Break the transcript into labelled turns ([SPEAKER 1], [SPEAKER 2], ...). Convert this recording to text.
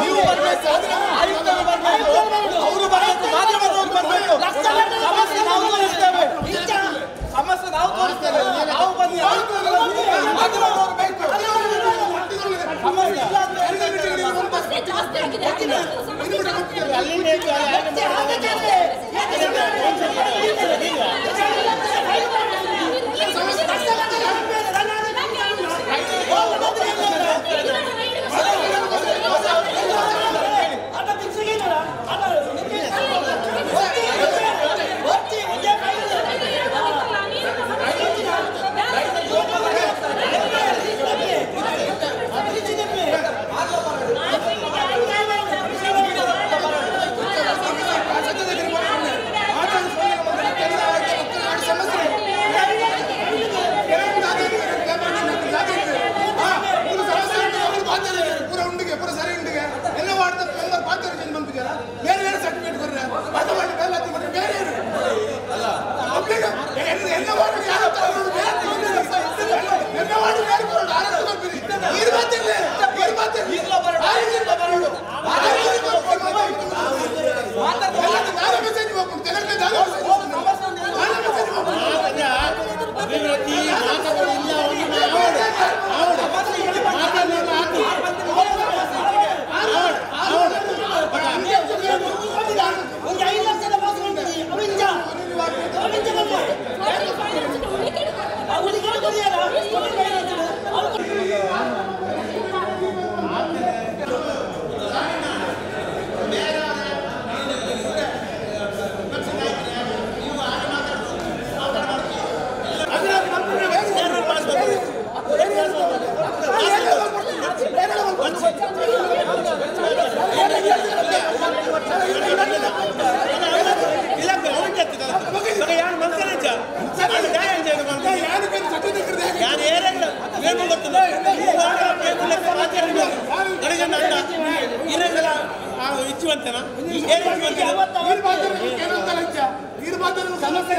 [SPEAKER 1] ನೀವು ಬರಬೇಕು ಆಯುಕ್ತರು ಬರಬೇಕು ಅವರು ಬರಬೇಕು ನಾವು ತೋರಿಸ್ತೇವೆ. ನಾವು ಬೇಕು.
[SPEAKER 2] என்ன வரும் ಸಮಸ್ಯೆನಾ
[SPEAKER 3] ನೀರು ಬಾಧೆ ಸಮಸ್ಯೆ